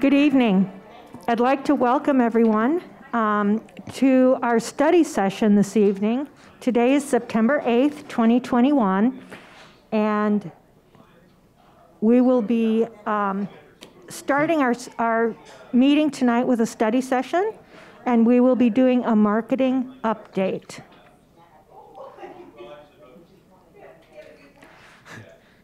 Good evening. I'd like to welcome everyone um, to our study session this evening. Today is September 8th, 2021, and we will be um, starting our, our meeting tonight with a study session, and we will be doing a marketing update.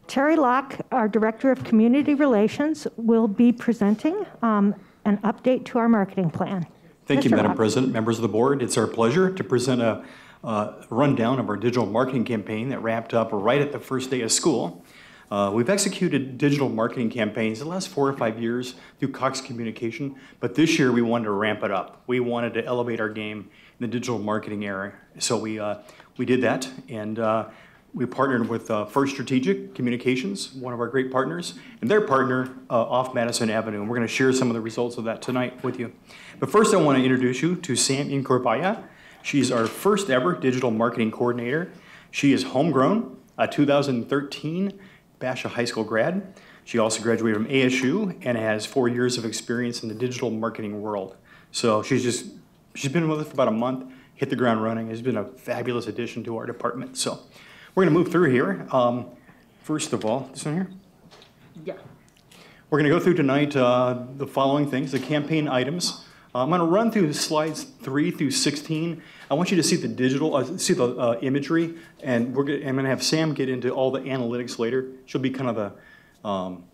Terry Locke, our Director of Community Relations, will be presenting um, an update to our marketing plan. Thank you, Madam Locke. President, members of the board. It's our pleasure to present a uh, rundown of our digital marketing campaign that wrapped up right at the first day of school. Uh, We've executed digital marketing campaigns the last four or five years through Cox Communication, but this year we wanted to ramp it up. We wanted to elevate our game in the digital marketing area. So we, uh, we did that, and uh, we partnered with uh, First Strategic Communications, one of our great partners, and their partner uh, off Madison Avenue. And we're going to share some of the results of that tonight with you. But first, I want to introduce you to Sam Incorbaya. She's our first ever digital marketing coordinator. She is homegrown, a 2013 Basha High School grad. She also graduated from ASU and has four years of experience in the digital marketing world. So she's just she's been with us for about a month, hit the ground running. Has been a fabulous addition to our department. So we're going to move through here. Um, first of all, this one here. Yeah. We're going to go through tonight uh, the following things, the campaign items. Uh, I'm going to run through slides 3 through 16. I want you to see the digital, uh, see the uh, imagery, and we're gonna, I'm going to have Sam get into all the analytics later. She'll be kind of the, um,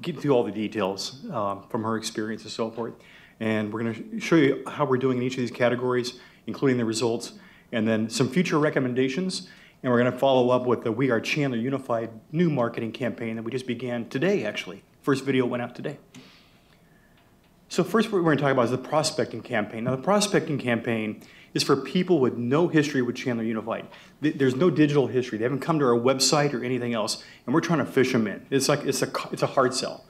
get through all the details uh, from her experience and so forth. And we're going to show you how we're doing in each of these categories, including the results, and then some future recommendations. And we're going to follow up with the We Are Chandler Unified new marketing campaign that we just began today, actually. First video went out today. So first what we're going to talk about is the prospecting campaign. Now the prospecting campaign is for people with no history with Chandler Unified. There's no digital history. They haven't come to our website or anything else, and we're trying to fish them in. It's like it's a it's a hard sell,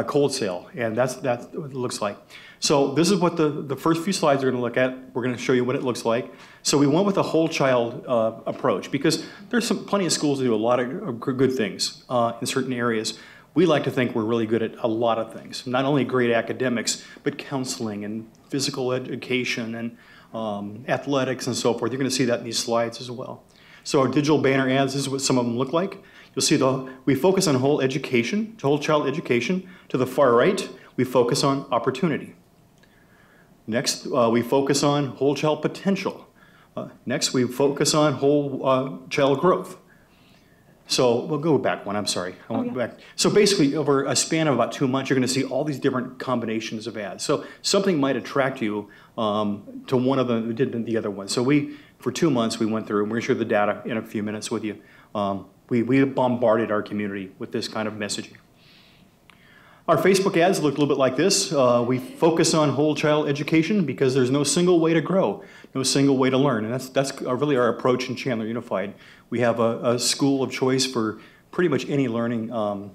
a cold sale, and that's that's what it looks like. So this is what the the first few slides are going to look at. We're going to show you what it looks like. So we went with a whole child uh, approach because there's some plenty of schools that do a lot of uh, good things uh, in certain areas. We like to think we're really good at a lot of things, not only great academics, but counseling and physical education and um, athletics and so forth. You're going to see that in these slides as well. So our digital banner ads, this is what some of them look like. You'll see the, we focus on whole education, whole child education. To the far right, we focus on opportunity. Next, uh, we focus on whole child potential. Uh, next, we focus on whole uh, child growth. So we'll go back one. I'm sorry. I went back. So basically, over a span of about two months, you're going to see all these different combinations of ads. So something might attract you um, to one of them that didn't the other one. So we, for two months, we went through, and we're going to share the data in a few minutes with you. Um, we, we bombarded our community with this kind of messaging. Our Facebook ads look a little bit like this. Uh, we focus on whole child education because there's no single way to grow, no single way to learn. And that's, that's really our approach in Chandler Unified. We have a, a school of choice for pretty much any learning um,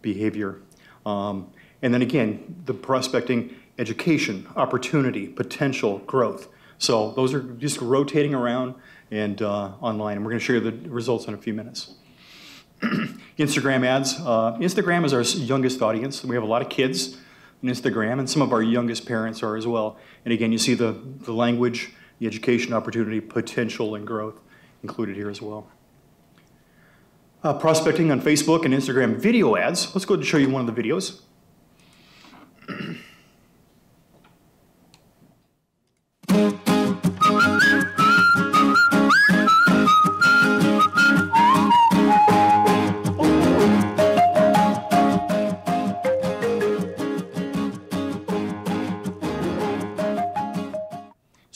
behavior. Um, and then again, the prospecting, education, opportunity, potential, growth. So those are just rotating around and uh, online. And we're going to share the results in a few minutes. Instagram ads. Uh, Instagram is our youngest audience. We have a lot of kids on Instagram, and some of our youngest parents are as well. And again, you see the, the language, the education opportunity, potential, and growth included here as well. Uh, prospecting on Facebook and Instagram video ads. Let's go ahead and show you one of the videos.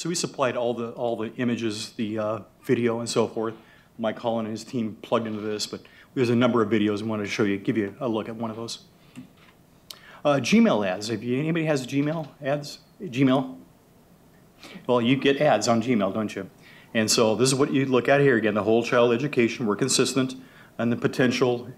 So we supplied all the, all the images, the uh, video and so forth. Mike Holland and his team plugged into this, but there's a number of videos I wanted to show you, give you a look at one of those. Uh, Gmail ads, if you, anybody has Gmail ads, Gmail? Well, you get ads on Gmail, don't you? And so this is what you look at here again, the whole child education, we're consistent, and the potential,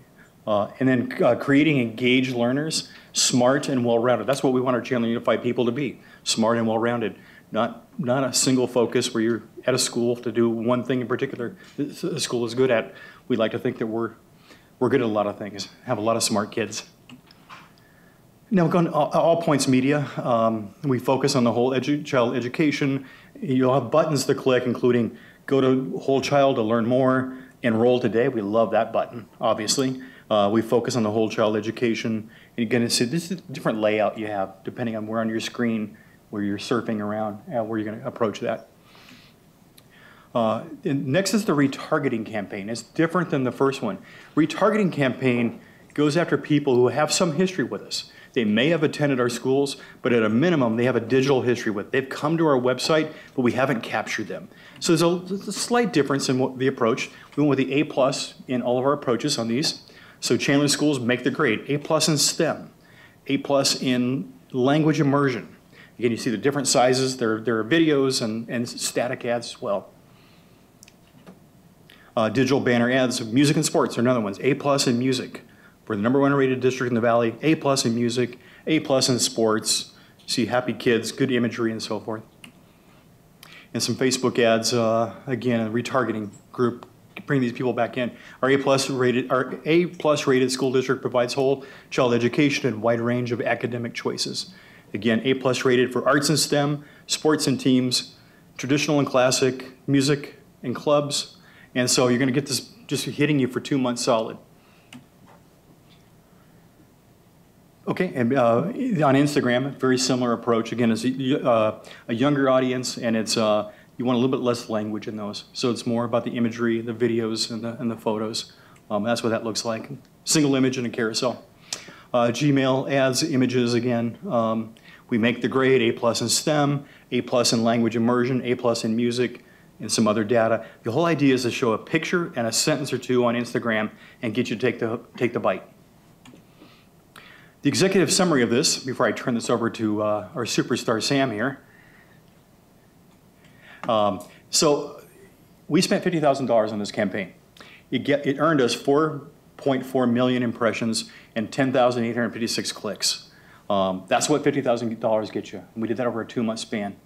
uh, and then uh, creating engaged learners, smart and well-rounded. That's what we want our Chandler Unified people to be, smart and well-rounded. Not, not a single focus where you're at a school to do one thing in particular the school is good at. We like to think that we're, we're good at a lot of things, have a lot of smart kids. Now, going to All All Points Media, um, we focus on the whole edu- child education. You'll have buttons to click, including go to Whole Child to learn more, enroll today. We love that button, obviously. Uh, we focus on the whole child education. And you're going to see this is a different layout you have depending on where on your screen, where you're surfing around, and where you're going to approach that. Uh, next is the retargeting campaign. It's different than the first one. Retargeting campaign goes after people who have some history with us. They may have attended our schools, but at a minimum, they have a digital history with. They've come to our website, but we haven't captured them. So there's a, there's a slight difference in what the approach. We went with the A plus in all of our approaches on these. So Chandler schools make the grade A plus in STEM, A plus in language immersion. Again, you see the different sizes. There, there are videos and, and static ads as well. Uh, digital banner ads, music and sports are another ones. A plus in music. We're the number one rated district in the valley. A plus in music, A plus in sports. See happy kids, good imagery, and so forth. And some Facebook ads. Uh, again, a retargeting group, bring these people back in. Our A plus rated, our A plus rated school district provides whole child education and wide range of academic choices. Again, A plus rated for arts and STEM, sports and teams, traditional and classic, music and clubs, and so you're going to get this just hitting you for two months solid. Okay, and uh, on Instagram, very similar approach. Again, it's a, uh, a younger audience, and it's uh, you want a little bit less language in those. So it's more about the imagery, the videos, and the, and the photos. Um, that's what that looks like. Single image in a carousel. Uh, Gmail adds images again. Um, we make the grade A plus in STEM, A plus in language immersion, A plus in music, and some other data. The whole idea is to show a picture and a sentence or two on Instagram and get you to take the, take the bite. The executive summary of this, before I turn this over to uh, our superstar Sam here. Um, so we spent $50,000 on this campaign. It, get, it earned us 4.4 million impressions and 10,856 clicks. Um, that's what $50,000 gets you. And we did that over a two-month span.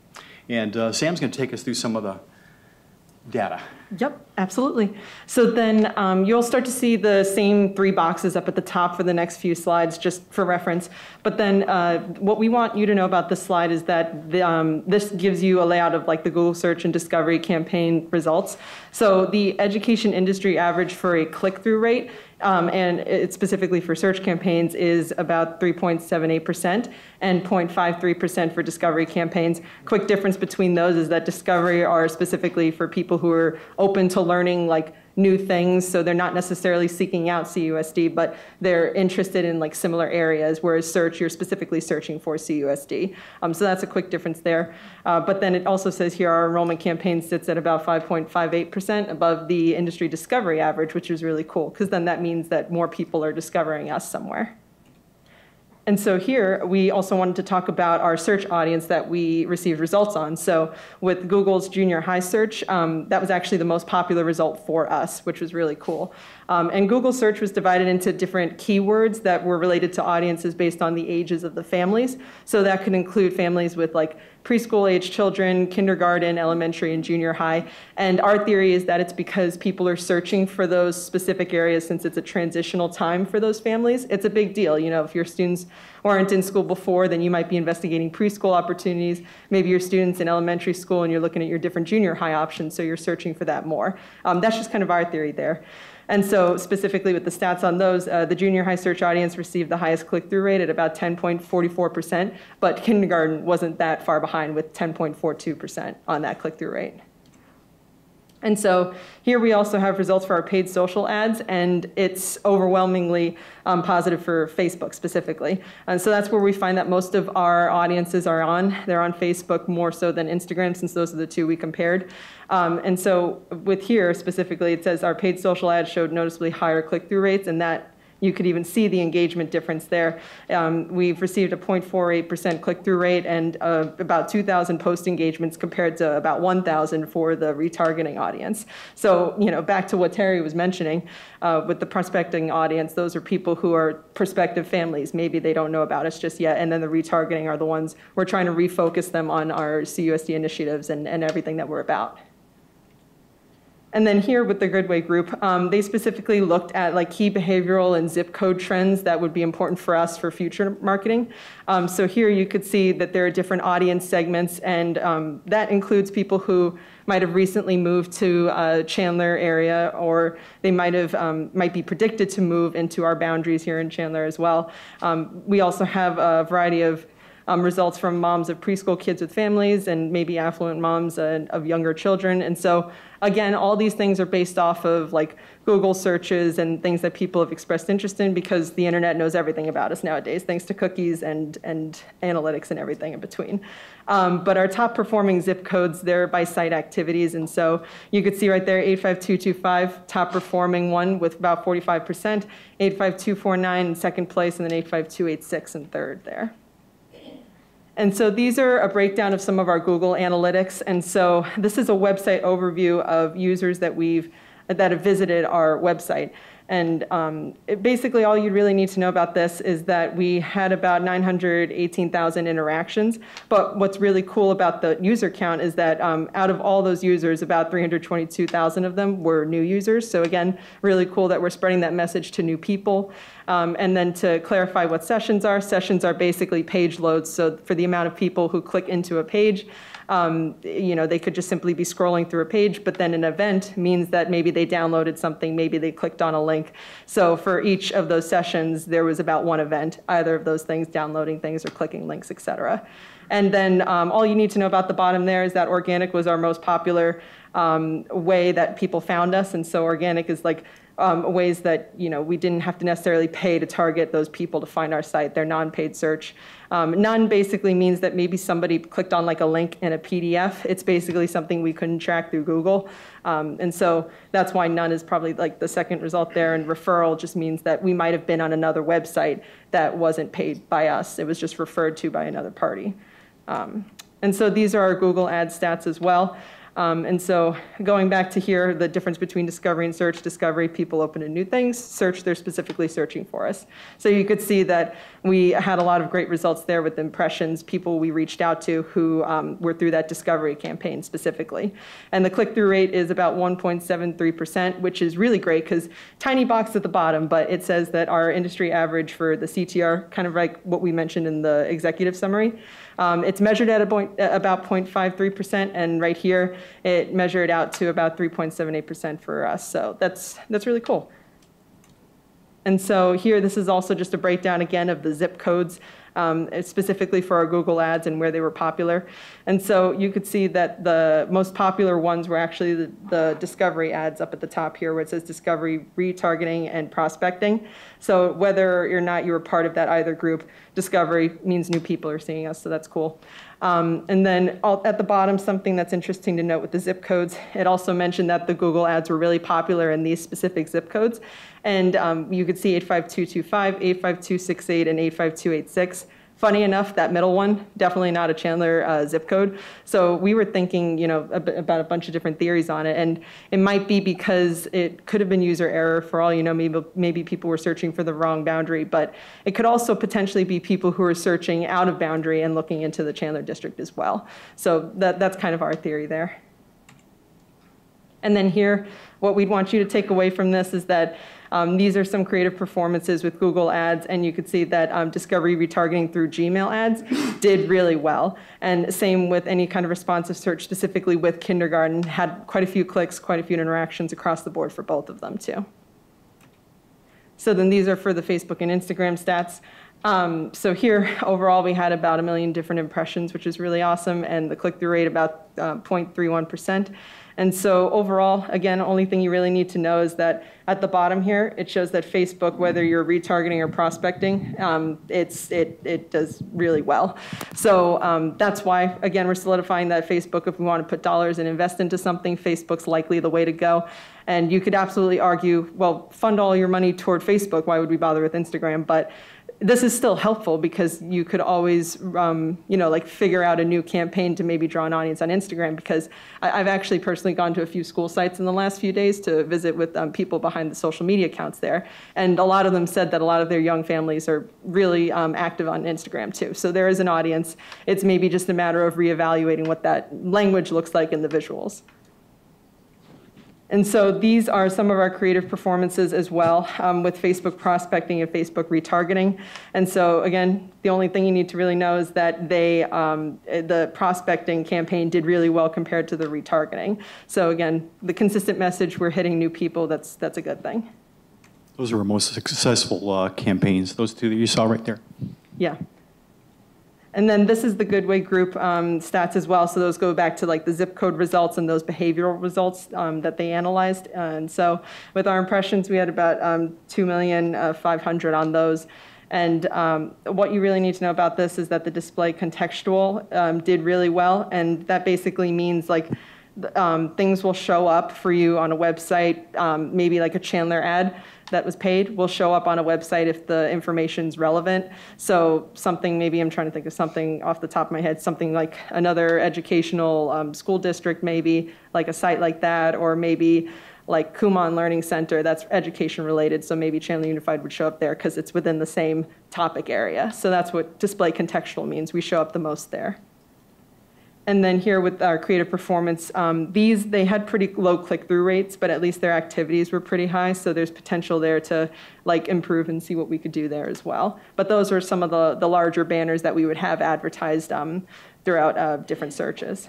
And uh, Sam's going to take us through some of the data. Yep, absolutely. So then um, you'll start to see the same three boxes up at the top for the next few slides, just for reference. But then uh, what we want you to know about this slide is that the, um, this gives you a layout of like the Google search and discovery campaign results. So the education industry average for a click-through rate um, and it specifically for search campaigns is about 3.78% and 0.53% for discovery campaigns. Quick difference between those is that discovery are specifically for people who are open to learning like new things, so they're not necessarily seeking out CUSD, but they're interested in like similar areas, whereas search, you're specifically searching for CUSD. Um, so that's a quick difference there. Uh, but then it also says here our enrollment campaign sits at about 5.58% above the industry discovery average, which is really cool, because then that means that more people are discovering us somewhere. And so here, we also wanted to talk about our search audience that we received results on. So with Google's junior high search, um, that was actually the most popular result for us, which was really cool. Um, and Google search was divided into different keywords that were related to audiences based on the ages of the families. So that could include families with like preschool age children, kindergarten, elementary, and junior high. And our theory is that it's because people are searching for those specific areas since it's a transitional time for those families. It's a big deal. You know, if your students weren't in school before, then you might be investigating preschool opportunities. Maybe your students in elementary school and you're looking at your different junior high options, so you're searching for that more. Um, that's just kind of our theory there. And so specifically with the stats on those, uh, the junior high search audience received the highest click-through rate at about 10.44%, but kindergarten wasn't that far behind with 10.42% on that click-through rate. And so here we also have results for our paid social ads, and it's overwhelmingly um, positive for Facebook specifically. And so that's where we find that most of our audiences are on. They're on Facebook more so than Instagram, since those are the two we compared. Um, and so with here specifically, it says our paid social ads showed noticeably higher click-through rates, and that you could even see the engagement difference there. Um, we've received a 0.48% click-through rate and uh, about 2,000 post engagements compared to about 1,000 for the retargeting audience. So, you know, back to what Terry was mentioning uh, with the prospecting audience, those are people who are prospective families. Maybe they don't know about us just yet. And then the retargeting are the ones we're trying to refocus them on our CUSD initiatives and, and everything that we're about. And then here with the Goodway Group, um, they specifically looked at like key behavioral and zip code trends that would be important for us for future marketing. Um, so here you could see that there are different audience segments, and um, that includes people who might have recently moved to a Chandler area, or they might have um, might be predicted to move into our boundaries here in Chandler as well. Um, we also have a variety of um, results from moms of preschool kids with families and maybe affluent moms of younger children. And so, again, all these things are based off of like Google searches and things that people have expressed interest in because the internet knows everything about us nowadays, thanks to cookies and, and analytics and everything in between. Um, but our top performing zip codes, they're by site activities. And so you could see right there 85225, top performing one with about 45%, 85249 in second place, and then 85286 in third there. And so these are a breakdown of some of our Google Analytics. And so this is a website overview of users that we've that have visited our website. And um, it, basically, all you really need to know about this is that we had about 918,000 interactions. But what's really cool about the user count is that um, out of all those users, about 322,000 of them were new users. So again, really cool that we're spreading that message to new people. Um, and then to clarify what sessions are, sessions are basically page loads. So for the amount of people who click into a page, um, you know, they could just simply be scrolling through a page, but then an event means that maybe they downloaded something, maybe they clicked on a link. So for each of those sessions, there was about one event, either of those things, downloading things or clicking links, et cetera. And then um, all you need to know about the bottom there is that organic was our most popular um, way that people found us. And so organic is like um, ways that you know we didn't have to necessarily pay to target those people to find our site. They're non-paid search. Um, none basically means that maybe somebody clicked on like a link in a PDF. It's basically something we couldn't track through Google, um, and so that's why none is probably like the second result there. And referral just means that we might have been on another website that wasn't paid by us. It was just referred to by another party. Um, and so these are our Google Ad stats as well. Um, and so going back to here, the difference between discovery and search, discovery, people open to new things, search, they're specifically searching for us. So you could see that we had a lot of great results there with impressions, people we reached out to who um, were through that discovery campaign specifically. And the click-through rate is about 1.73%, which is really great because tiny box at the bottom, but it says that our industry average for the CTR, kind of like what we mentioned in the executive summary, um, it's measured at point, about 0.53%, and right here it measured out to about 3.78% for us. So that's, that's really cool. And so here, this is also just a breakdown again of the zip codes um, specifically for our Google ads and where they were popular. And so you could see that the most popular ones were actually the, the discovery ads up at the top here where it says discovery, retargeting, and prospecting. So whether or not you were part of that either group, discovery means new people are seeing us, so that's cool. Um, and then all, at the bottom, something that's interesting to note with the zip codes, it also mentioned that the Google ads were really popular in these specific zip codes. And um, you could see 85225, 85268, and 85286. Funny enough, that middle one, definitely not a Chandler uh, zip code. So we were thinking, you know, about a bunch of different theories on it. And it might be because it could have been user error for all you know, maybe, maybe people were searching for the wrong boundary, but it could also potentially be people who are searching out of boundary and looking into the Chandler district as well. So that, that's kind of our theory there. And then here, what we'd want you to take away from this is that um, these are some creative performances with Google Ads, and you could see that um, discovery retargeting through Gmail ads did really well. And same with any kind of responsive search, specifically with kindergarten, had quite a few clicks, quite a few interactions across the board for both of them too. So then these are for the Facebook and Instagram stats. Um, so here, overall, we had about a million different impressions, which is really awesome, and the click-through rate about uh, 0.31%. And so overall, again, only thing you really need to know is that at the bottom here, it shows that Facebook, whether you're retargeting or prospecting, um, it's, it, it does really well. So um, that's why, again, we're solidifying that Facebook, if we want to put dollars and invest into something, Facebook's likely the way to go. And you could absolutely argue, well, fund all your money toward Facebook. Why would we bother with Instagram? But this is still helpful because you could always, um, you know, like figure out a new campaign to maybe draw an audience on Instagram. Because I, have actually personally gone to a few school sites in the last few days to visit with um, people behind the social media accounts there, and a lot of them said that a lot of their young families are really um, active on Instagram too. So there is an audience. It's maybe just a matter of reevaluating what that language looks like in the visuals. And so these are some of our creative performances as well um, with Facebook prospecting and Facebook retargeting. And so again, the only thing you need to really know is that they, um, the prospecting campaign did really well compared to the retargeting. So again, the consistent message, we're hitting new people, that's, that's a good thing. Those are our most successful uh, campaigns, those two that you saw right there. Yeah. And then this is the Goodway Group um, stats as well. So those go back to like the zip code results and those behavioral results um, that they analyzed. And so with our impressions, we had about um, 2,500 on those. And um, what you really need to know about this is that the display contextual um, did really well. And that basically means like um, things will show up for you on a website, um, maybe like a Chandler ad that was paid will show up on a website if the information's relevant. So something, maybe I'm trying to think of something off the top of my head, something like another educational um, school district, maybe like a site like that, or maybe like Kumon Learning Center, that's education related, so maybe Chandler Unified would show up there because it's within the same topic area. So that's what display contextual means. We show up the most there. And then here with our creative performance, um, these, they had pretty low click-through rates, but at least their activities were pretty high, so there's potential there to like improve and see what we could do there as well. But those are some of the, the larger banners that we would have advertised um, throughout uh, different searches.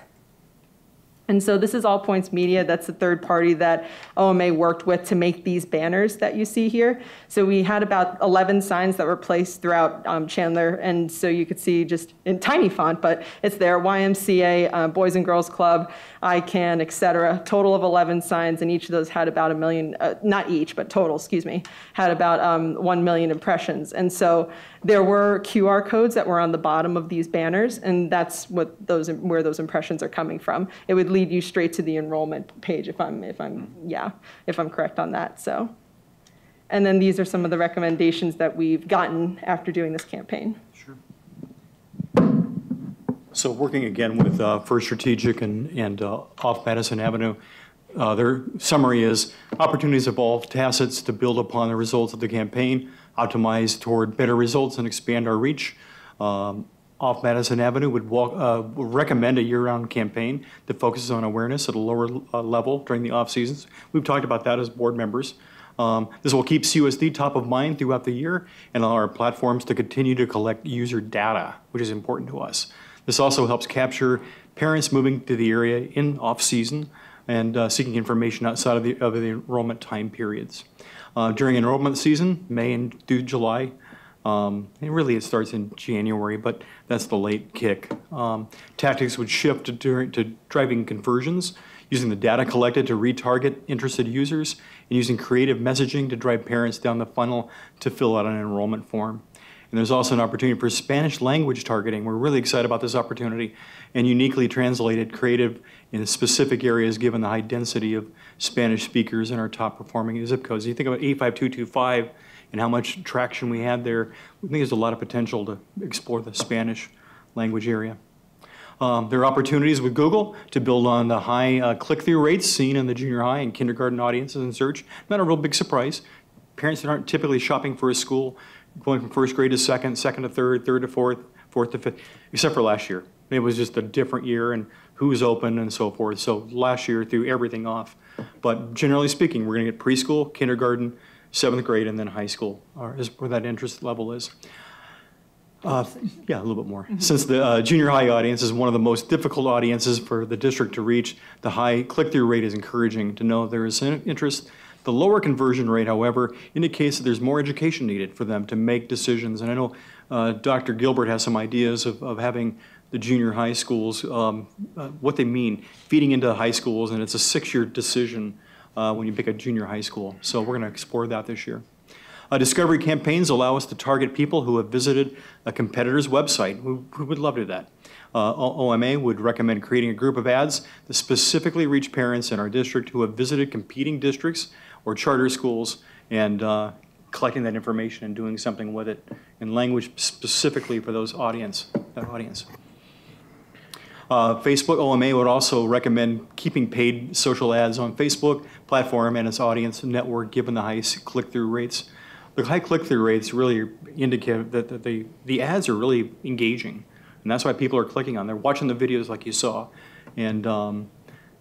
And so this is All Points Media. That's the third party that OMA worked with to make these banners that you see here. So we had about 11 signs that were placed throughout um, Chandler. And so you could see just in tiny font, but it's there, YMCA, uh, Boys and Girls Club, ICAN, et cetera. Total of 11 signs, and each of those had about a million, uh, not each, but total, excuse me, had about um, 1 million impressions. And so there were QR codes that were on the bottom of these banners, and that's what those, where those impressions are coming from. It would lead you straight to the enrollment page if I'm, if I'm, yeah, if I'm correct on that, so. And then these are some of the recommendations that we've gotten after doing this campaign. Sure. So working again with uh, First Strategic and, and uh, off Madison Avenue, uh, their summary is opportunities evolve tacits to build upon the results of the campaign, optimize toward better results and expand our reach. Um, off Madison Avenue would walk, uh, recommend a year-round campaign that focuses on awareness at a lower uh, level during the off seasons. We've talked about that as board members. Um, this will keep CUSD top of mind throughout the year and allow our platforms to continue to collect user data, which is important to us. This also helps capture parents moving to the area in off-season and uh, seeking information outside of the, of the enrollment time periods. Uh, during enrollment season, May and through July, um, and really it starts in January, but that's the late kick. Um, tactics would shift to, during, to driving conversions, using the data collected to retarget interested users, and using creative messaging to drive parents down the funnel to fill out an enrollment form. And there's also an opportunity for Spanish language targeting. We're really excited about this opportunity and uniquely translated creative in specific areas given the high density of Spanish speakers in our top performing zip codes. You think about 85225 and how much traction we had there, we think there's a lot of potential to explore the Spanish language area. Um, there are opportunities with Google to build on the high uh, click-through rates seen in the junior high and kindergarten audiences in search. Not a real big surprise. Parents that aren't typically shopping for a school, going from first grade to second, second to third, third to fourth, fourth to fifth, except for last year. It was just a different year and who's open and so forth. So last year threw everything off. But generally speaking, we're going to get preschool, kindergarten, seventh grade, and then high school, or is where that interest level is. Uh, yeah, a little bit more. Since the uh, junior high audience is one of the most difficult audiences for the district to reach, the high click-through rate is encouraging to know there is an interest. The lower conversion rate, however, indicates that there's more education needed for them to make decisions. And I know uh, Dr. Gilbert has some ideas of, of having the junior high schools, um, uh, what they mean, feeding into high schools, and it's a six-year decision uh, when you pick a junior high school. So we're going to explore that this year. Uh, discovery campaigns allow us to target people who have visited a competitor's website. We, we would love to do that. Uh, OMA would recommend creating a group of ads that specifically reach parents in our district who have visited competing districts or charter schools and uh, collecting that information and doing something with it in language specifically for those audience, that audience. Uh, Facebook OMA would also recommend keeping paid social ads on Facebook platform and its audience network given the high click-through rates. The high click-through rates really indicate that, the, the ads are really engaging. And that's why people are clicking on. They're watching the videos like you saw. And um,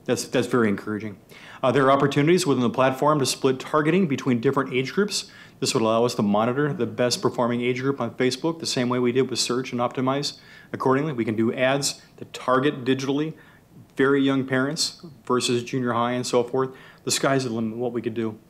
That's, that's very encouraging. Uh, There are opportunities within the platform to split targeting between different age groups. This would allow us to monitor the best performing age group on Facebook, the same way we did with search and optimize accordingly. We can do ads that target digitally very young parents versus junior high and so forth. The sky's the limit what we could do.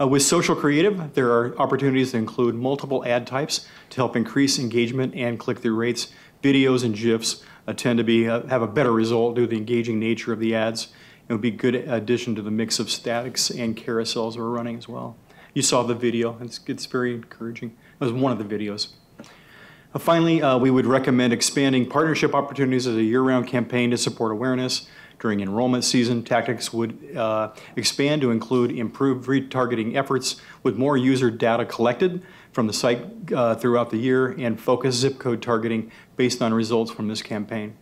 Uh, with social creative, there are opportunities to include multiple ad types to help increase engagement and click-through rates. Videos and GIFs uh, tend to be uh, have a better result due to the engaging nature of the ads. It would be a good addition to the mix of statics and carousels we're running as well. You saw the video; it's, it's very encouraging. It was one of the videos. Uh, Finally, uh, we would recommend expanding partnership opportunities as a year-round campaign to support awareness. During enrollment season, tactics would uh, expand to include improved retargeting efforts with more user data collected from the site uh, throughout the year and focused zip code targeting based on results from this campaign.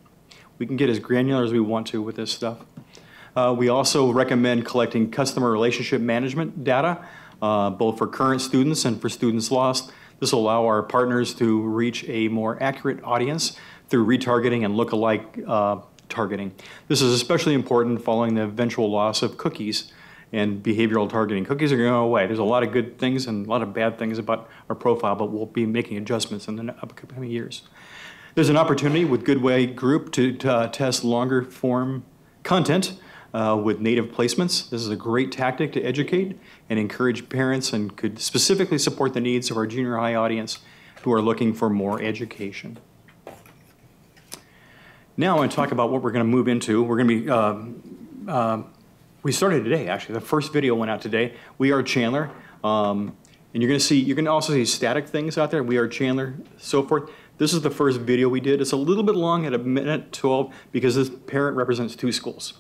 We can get as granular as we want to with this stuff. Uh, We also recommend collecting customer relationship management data, uh, both for current students and for students lost. This will allow our partners to reach a more accurate audience through retargeting and lookalike uh, targeting. This is especially important following the eventual loss of cookies and behavioral targeting. Cookies are going away. There's a lot of good things and a lot of bad things about our profile, but we'll be making adjustments in the upcoming years. There's an opportunity with Goodway Group to, to uh, test longer form content uh, with native placements. This is a great tactic to educate and encourage parents and could specifically support the needs of our junior high audience who are looking for more education. Now I want to talk about what we're going to move into. We're going to be, um, uh, we started today, actually. The first video went out today. We are Chandler. Um, and you're going to see, you're going to also see static things out there. We are Chandler, so forth. This is the first video we did. It's a little bit long at a minute 12 because this parent represents two schools.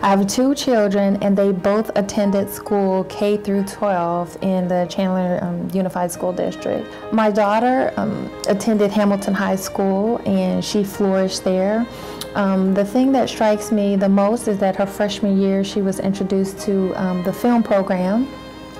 I have two children, and they both attended school K through 12 in the Chandler um, Unified School District. My daughter um, attended Hamilton High School, and she flourished there. Um, the thing that strikes me the most is that her freshman year, she was introduced to um, the film program.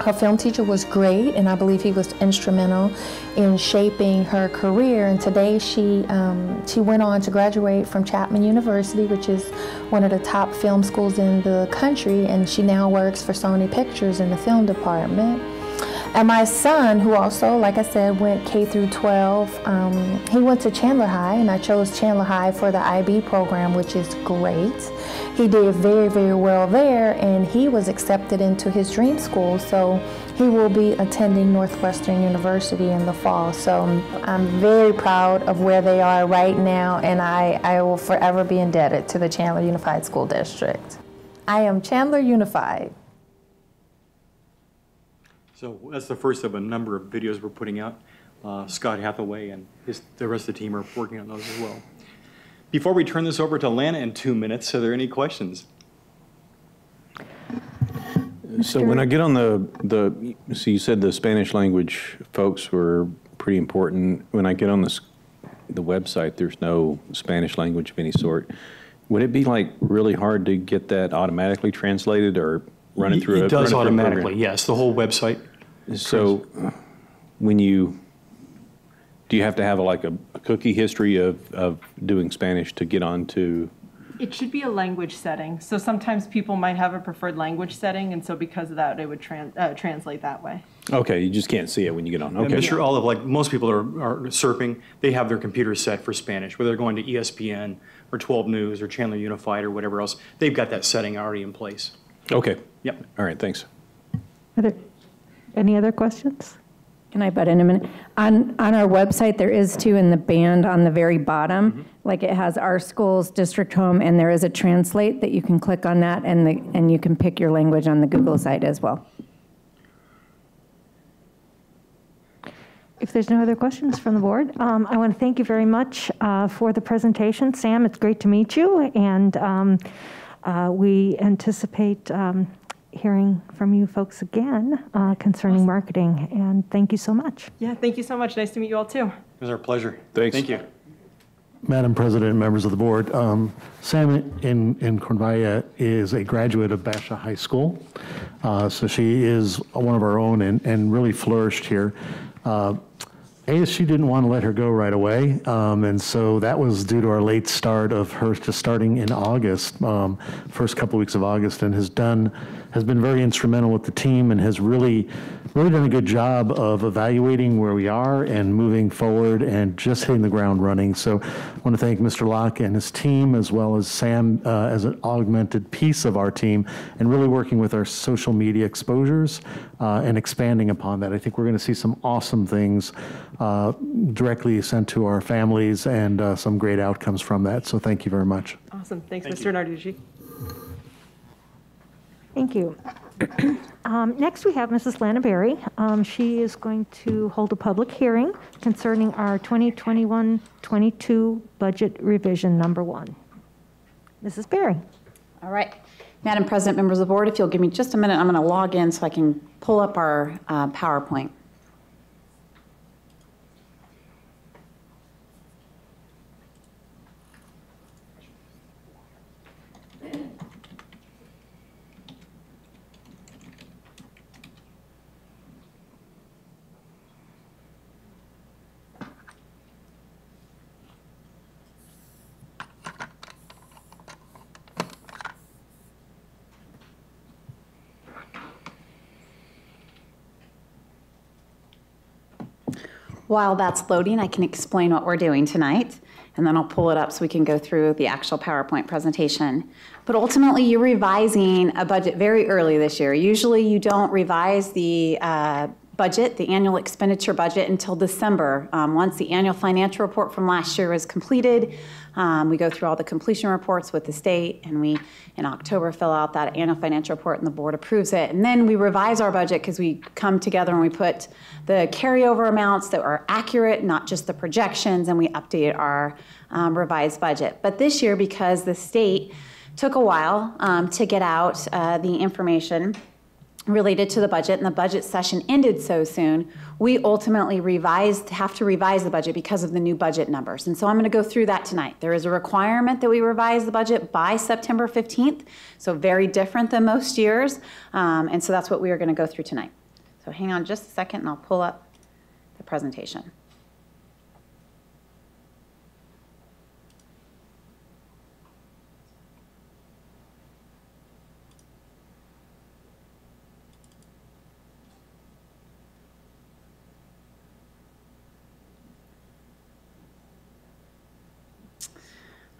Her film teacher was great, and I believe he was instrumental in shaping her career. And today, she um, she went on to graduate from Chapman University, which is one of the top film schools in the country, and she now works for Sony Pictures in the film department. And my son, who also, like I said, went K through 12, um, he went to Chandler High, and I chose Chandler High for the IB program, which is great. He did very, very well there, and he was accepted into his dream school. So he will be attending Northwestern University in the fall. So I'm very proud of where they are right now, and I, I will forever be indebted to the Chandler Unified School District. I am Chandler Unified. So that's the first of a number of videos we're putting out. Uh, Scott Hathaway and his, the rest of the team are working on those as well. Before we turn this over to Lana in two minutes, are there any questions? So when I get on the, the, so you said the Spanish language folks were pretty important. When I get on the, the website, there's no Spanish language of any sort. Would it be like really hard to get that automatically translated or run it through? a- It does a program? automatically, yes, the whole website. So when you, do you have to have like a a cookie history of, of doing Spanish to get onto? It should be a language setting. So sometimes people might have a preferred language setting, and so because of that, it would tran- uh, translate that way. Okay, you just can't see it when you get on. And Okay. Mr. Olive, like most people are, are surfing, they have their computers set for Spanish, whether they're going to ESPN or 12 News or Chandler Unified or whatever else, they've got that setting already in place. Okay. Yep. All right, thanks. Are there any other questions? Can I butt in a minute? On, on our website, there is too in the band on the very bottom, like it has our schools, district home, and there is a translate that you can click on that and the, and you can pick your language on the Google site as well. If there's no other questions from the board, um, I want to thank you very much uh, for the presentation. Sam, it's great to meet you, and um, uh, we anticipate um, hearing from you folks again uh, concerning marketing, and thank you so much. Yeah, thank you so much. Nice to meet you all too. It was our pleasure. Thanks. Thank you. Madam President, members of the board, um, Sam in, in Cornvalla is a graduate of Basha High School. Uh, so she is one of our own and, and really flourished here. Uh, ASU didn't want to let her go right away, um, and so that was due to our late start of her just starting in August, um, first couple weeks of August, and has done, has been very instrumental with the team and has really, really done a good job of evaluating where we are and moving forward and just hitting the ground running. So I want to thank Mr. Locke and his team, as well as Sam uh, as an augmented piece of our team, and really working with our social media exposures uh, and expanding upon that. I think we're going to see some awesome things uh, directly sent to our families and uh, some great outcomes from that. So thank you very much. Awesome. Thanks, Mr. Narducci. Thank you. Um, Next, we have Mrs. Lana Berry. Um, She is going to hold a public hearing concerning our 2021-22 budget revision number one. Mrs. Berry. All right. Madam President, members of the board, if you'll give me just a minute, I'm going to log in so I can pull up our uh, PowerPoint. While that's loading, I can explain what we're doing tonight, and then I'll pull it up so we can go through the actual PowerPoint presentation. But ultimately, you're revising a budget very early this year. Usually, you don't revise the uh, budget, the annual expenditure budget, until December. Um, Once the annual financial report from last year is completed, um, we go through all the completion reports with the state, and we, in October, fill out that annual financial report, and the board approves it. And then we revise our budget because we come together and we put the carryover amounts that are accurate, not just the projections, and we update our um, revised budget. But this year, because the state took a while um, to get out uh, the information, related to the budget and the budget session ended so soon, we ultimately revised, have to revise the budget because of the new budget numbers. And so I'm going to go through that tonight. There is a requirement that we revise the budget by September 15th, so very different than most years. Um, and so that's what we are going to go through tonight. So hang on just a second and I'll pull up the presentation.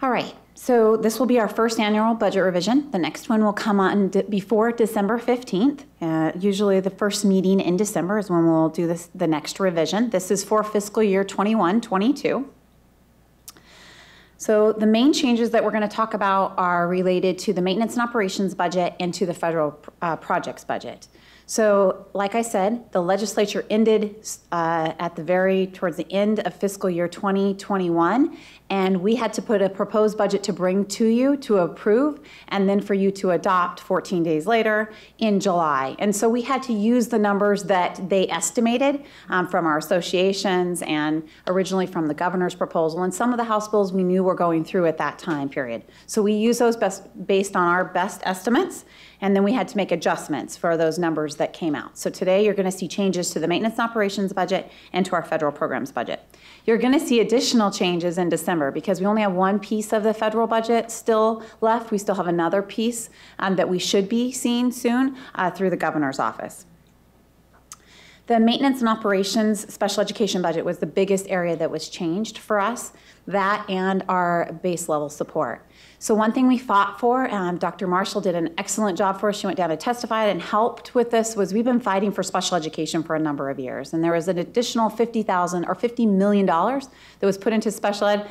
All right, so this will be our first annual budget revision. The next one will come on de- before December 15th. Uh, Usually the first meeting in December is when we'll do this, the next revision. This is for fiscal year 21, 22. So the main changes that we're going to talk about are related to the maintenance and operations budget and to the federal uh, projects budget. So, like I said, the legislature ended uh, at the very towards the end of fiscal year 2021, and we had to put a proposed budget to bring to you to approve, and then for you to adopt 14 days later in July. And so we had to use the numbers that they estimated um, from our associations and originally from the governor's proposal, and some of the House bills we knew were going through at that time period. So we use those best based on our best estimates and then we had to make adjustments for those numbers that came out. So today you're going to see changes to the maintenance operations budget and to our federal programs budget. You're going to see additional changes in December because we only have one piece of the federal budget still left. We still have another piece um, that we should be seeing soon uh, through the governor's office. The maintenance and operations special education budget was the biggest area that was changed for us, that and our base level support. So one thing we fought for, um, Dr. Marshall did an excellent job for us. She went down and testified and helped with this. Was we've been fighting for special education for a number of years, and there was an additional fifty thousand or fifty million dollars that was put into special ed.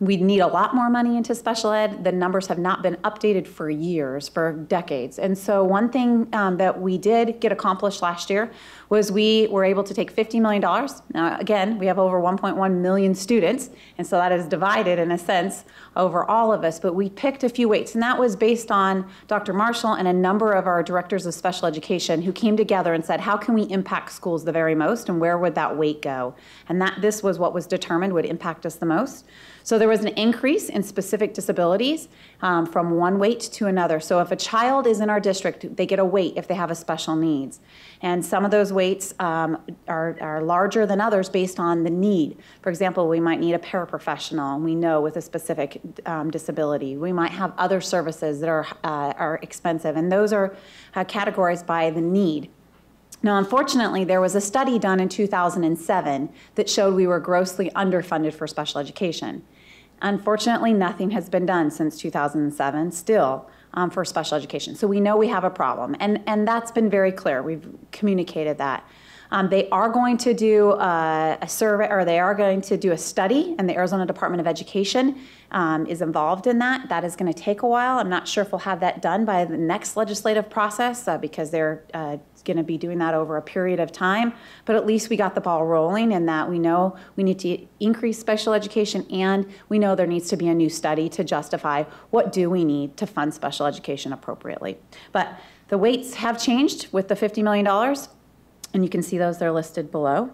We need a lot more money into special ed. The numbers have not been updated for years, for decades. And so, one thing um, that we did get accomplished last year was we were able to take $50 million. Now, again, we have over 1.1 million students, and so that is divided in a sense over all of us. But we picked a few weights, and that was based on Dr. Marshall and a number of our directors of special education who came together and said, How can we impact schools the very most, and where would that weight go? And that this was what was determined would impact us the most. So there was an increase in specific disabilities um, from one weight to another. So if a child is in our district, they get a weight if they have a special needs. And some of those weights um, are, are larger than others based on the need. For example, we might need a paraprofessional, we know, with a specific um, disability. We might have other services that are, uh, are expensive, and those are uh, categorized by the need. Now, unfortunately, there was a study done in 2007 that showed we were grossly underfunded for special education. Unfortunately, nothing has been done since 2007 still um, for special education. So we know we have a problem, and, and that's been very clear. We've communicated that. Um, they are going to do uh, a survey, or they are going to do a study, and the Arizona Department of Education um, is involved in that. That is going to take a while. I'm not sure if we'll have that done by the next legislative process uh, because they're uh, going to be doing that over a period of time. But at least we got the ball rolling in that we know we need to increase special education and we know there needs to be a new study to justify what do we need to fund special education appropriately. But the weights have changed with the $50 million. And you can see those, they're listed below.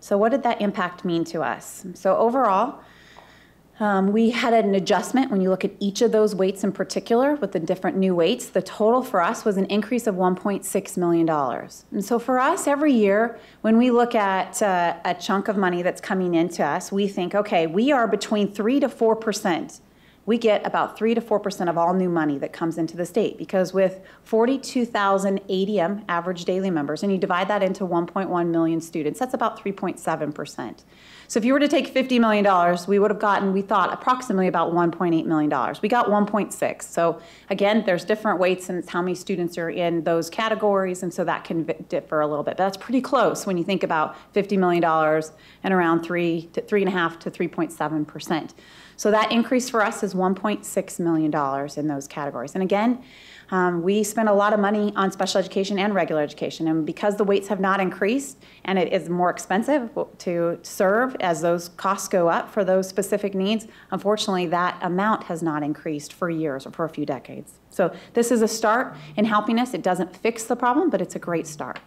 So what did that impact mean to us? So overall, um, we had an adjustment when you look at each of those weights in particular with the different new weights. The total for us was an increase of $1.6 million. And so for us, every year, when we look at uh, a chunk of money that's coming into us, we think, okay, we are between 3 to 4 percent we get about 3 to 4% of all new money that comes into the state because with 42,000 ADM average daily members and you divide that into 1.1 million students, that's about 3.7%. So if you were to take $50 million, we would have gotten, we thought, approximately about $1.8 million. We got 1.6. So again, there's different weights and it's how many students are in those categories, and so that can differ a little bit. But that's pretty close when you think about $50 million and around 3 to 3.5 to 3.7 percent. So that increase for us is $1.6 million in those categories. And again, um, we spend a lot of money on special education and regular education, and because the weights have not increased and it is more expensive to serve as those costs go up for those specific needs, unfortunately, that amount has not increased for years or for a few decades. So this is a start in helping us. It doesn't fix the problem, but it's a great start.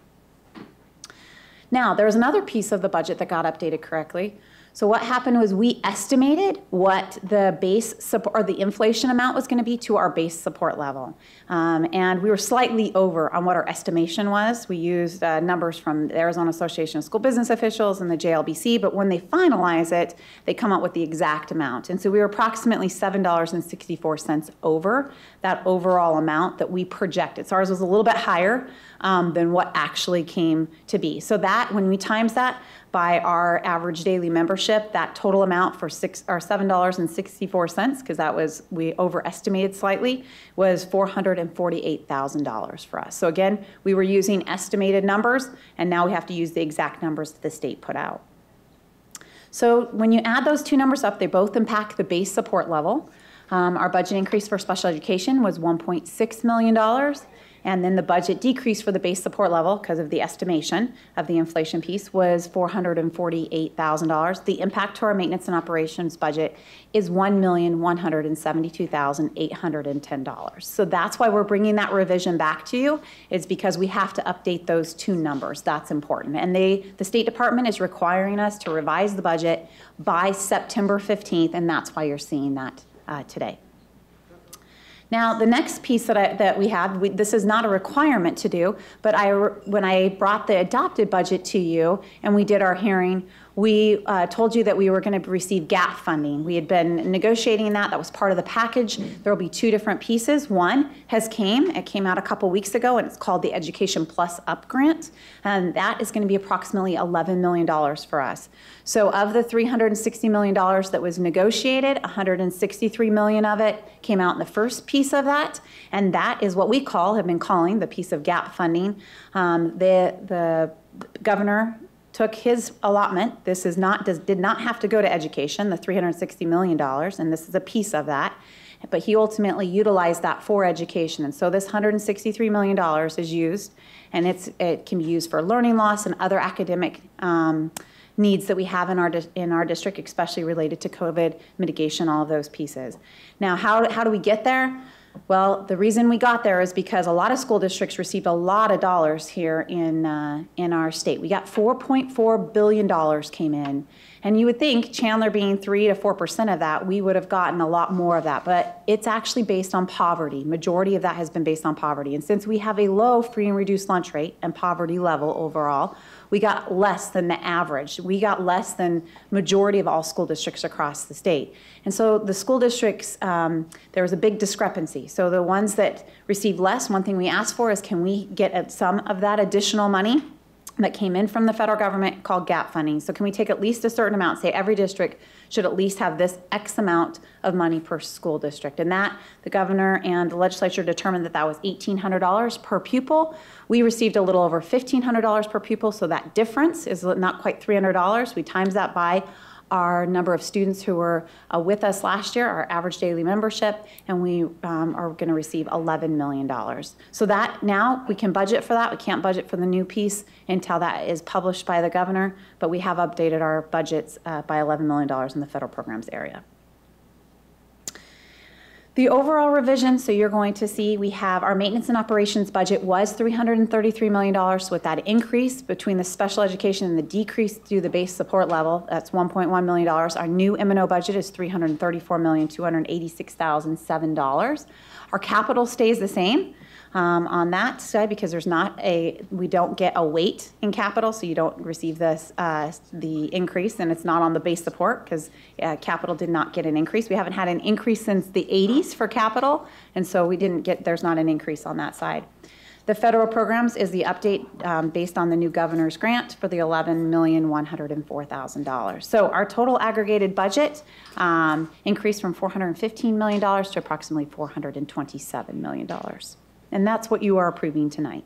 Now, there's another piece of the budget that got updated correctly, so what happened was we estimated what the base support or the inflation amount was going to be to our base support level, um, and we were slightly over on what our estimation was. We used uh, numbers from the Arizona Association of School Business Officials and the JLBC, but when they finalize it, they come up with the exact amount, and so we were approximately seven dollars and sixty-four cents over that overall amount that we projected. So ours was a little bit higher um, than what actually came to be. So that when we times that by our average daily membership. That total amount for six or seven dollars and sixty-four cents, because that was we overestimated slightly, was four hundred and forty-eight thousand dollars for us. So again, we were using estimated numbers, and now we have to use the exact numbers that the state put out. So when you add those two numbers up, they both impact the base support level. Um, our budget increase for special education was $1.6 million. And then the budget decrease for the base support level because of the estimation of the inflation piece was $448,000. The impact to our maintenance and operations budget is $1,172,810. So that's why we're bringing that revision back to you is because we have to update those two numbers. That's important. And they the State Department is requiring us to revise the budget by September 15th and that's why you're seeing that uh, today. Now, the next piece that, I, that we have, we, this is not a requirement to do, but I, when I brought the adopted budget to you and we did our hearing, we uh, told you that we were going to receive gap funding. We had been negotiating that. That was part of the package. There will be two different pieces. One has came. It came out a couple weeks ago, and it's called the Education Plus Up Grant, and that is going to be approximately $11 million for us. So of the $360 million that was negotiated, 163 million of it came out in the first piece of that, and that is what we call, have been calling the piece of gap funding. Um, the, the governor took his allotment. This is not does, did not have to go to education, the 360 million dollars, and this is a piece of that. But he ultimately utilized that for education, and so this 163 million dollars is used, and it's it can be used for learning loss and other academic. Um, needs that we have in our in our district, especially related to COVID mitigation, all of those pieces. Now, how, how do we get there? Well, the reason we got there is because a lot of school districts received a lot of dollars here in, uh, in our state. We got $4.4 billion came in. And you would think Chandler being 3 to 4% of that, we would have gotten a lot more of that. But it's actually based on poverty. Majority of that has been based on poverty. And since we have a low free and reduced lunch rate and poverty level overall, we got less than the average. We got less than majority of all school districts across the state. And so the school districts, um, there was a big discrepancy. So the ones that received less, one thing we asked for is can we get some of that additional money that came in from the federal government called gap funding. So can we take at least a certain amount, say every district should at least have this X amount of money per school district. And that, the governor and the legislature determined that that was $1,800 per pupil. We received a little over $1,500 per pupil, so that difference is not quite $300. We times that by our number of students who were uh, with us last year, our average daily membership, and we um, are going to receive $11 million. So that now we can budget for that. We can't budget for the new piece until that is published by the governor, but we have updated our budgets uh, by $11 million in the federal programs area. The overall revision, so you're going to see we have our maintenance and operations budget was $333 million. So with that increase between the special education and the decrease through the base support level, that's $1.1 million. Our new M&O budget is $334,286,007. Our capital stays the same um, on that side because there's not a, we don't get a weight in capital, so you don't receive this, uh, the increase, and it's not on the base support because uh, capital did not get an increase. We haven't had an increase since the 80s for capital, and so we didn't get, there's not an increase on that side. The federal programs is the update um, based on the new governor's grant for the $11,104,000. So our total aggregated budget um, increased from $415 million to approximately $427 million. And that's what you are approving tonight.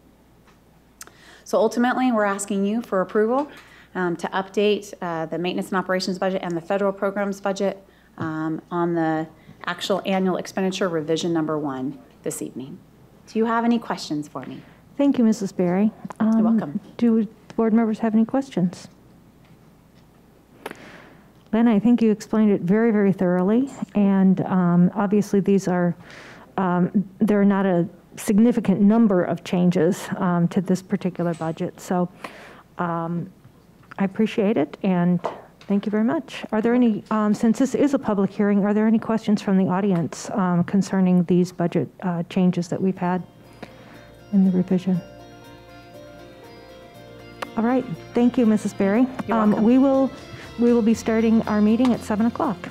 So ultimately, we're asking you for approval um, to update uh, the maintenance and operations budget and the federal programs budget um, on the actual annual expenditure revision number one this evening. Do you have any questions for me? Thank you, Mrs. Berry. You're Um, welcome. Do board members have any questions? Len, I think you explained it very, very thoroughly, and um, obviously these are, um, there are not a significant number of changes um, to this particular budget, so um, I appreciate it, and thank you very much. Are there any, um, since this is a public hearing, are there any questions from the audience um, concerning these budget uh, changes that we've had in the revision? All right, thank you, Mrs. Berry. You're Um. We will, we will be starting our meeting at 7 o'clock.